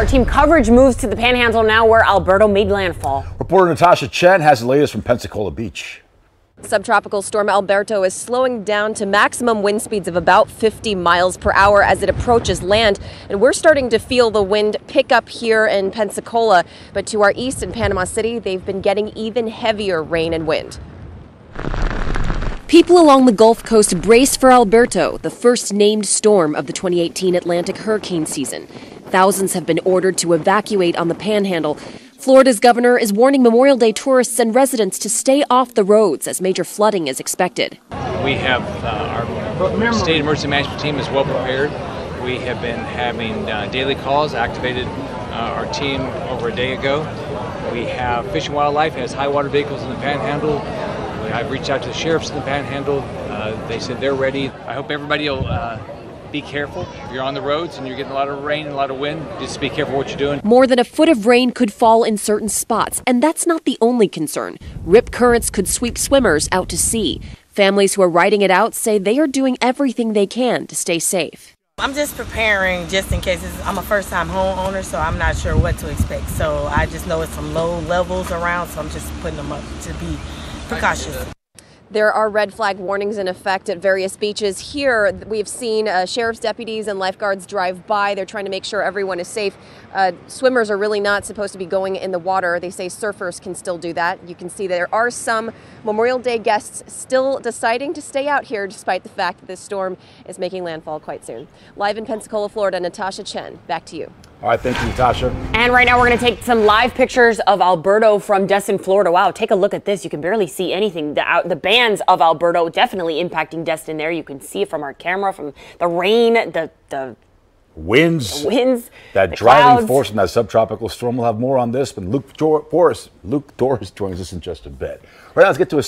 our team coverage moves to the Panhandle now where Alberto made landfall. Reporter Natasha Chen has the latest from Pensacola Beach. Subtropical storm Alberto is slowing down to maximum wind speeds of about 50 miles per hour as it approaches land. And we're starting to feel the wind pick up here in Pensacola. But to our east in Panama City, they've been getting even heavier rain and wind. People along the Gulf Coast brace for Alberto, the first named storm of the 2018 Atlantic hurricane season. Thousands have been ordered to evacuate on the panhandle. Florida's governor is warning Memorial Day tourists and residents to stay off the roads as major flooding is expected. We have uh, our state emergency management team is well prepared. We have been having uh, daily calls, activated uh, our team over a day ago. We have Fish and Wildlife has high water vehicles in the panhandle. I've reached out to the sheriffs in the panhandle. Uh, they said they're ready. I hope everybody will uh, be careful. If you're on the roads and you're getting a lot of rain and a lot of wind, just be careful what you're doing. More than a foot of rain could fall in certain spots, and that's not the only concern. Rip currents could sweep swimmers out to sea. Families who are riding it out say they are doing everything they can to stay safe. I'm just preparing just in case. I'm a first time homeowner, so I'm not sure what to expect. So I just know it's some low levels around, so I'm just putting them up to be precautious. There are red flag warnings in effect at various beaches. Here, we've seen uh, sheriff's deputies and lifeguards drive by. They're trying to make sure everyone is safe. Uh, swimmers are really not supposed to be going in the water. They say surfers can still do that. You can see there are some Memorial Day guests still deciding to stay out here despite the fact that this storm is making landfall quite soon. Live in Pensacola, Florida, Natasha Chen, back to you. All right, thank you, Natasha. And right now we're going to take some live pictures of Alberto from Destin, Florida. Wow, take a look at this. You can barely see anything. The, uh, the bands of Alberto definitely impacting Destin there. You can see it from our camera, from the rain, the, the winds, the winds, that driving clouds. force in that subtropical storm. We'll have more on this when Luke Forrest, Luke Doris joins us in just a bit. Right now, let's get to a